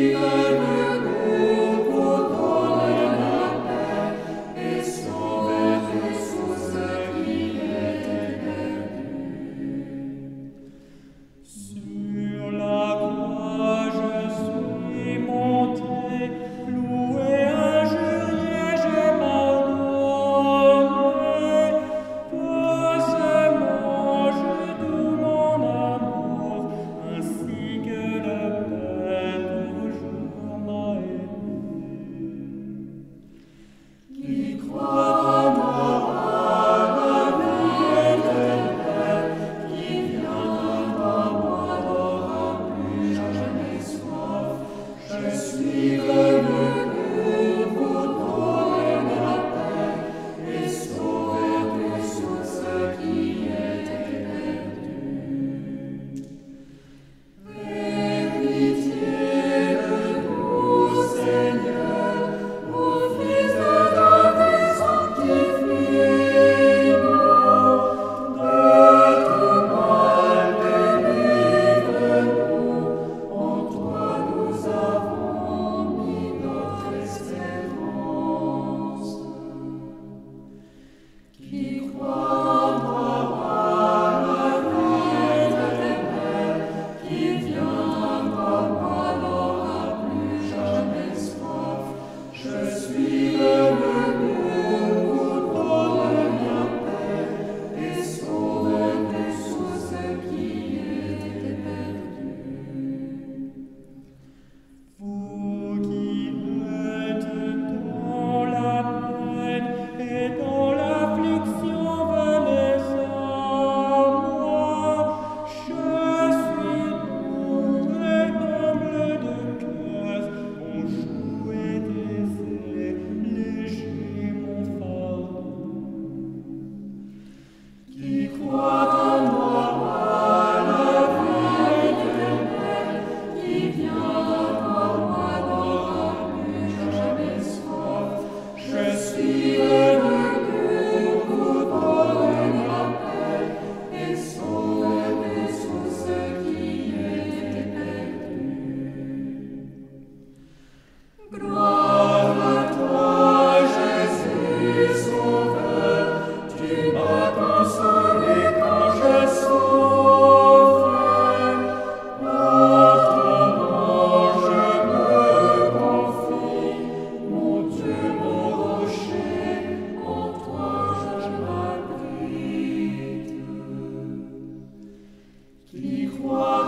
you. one.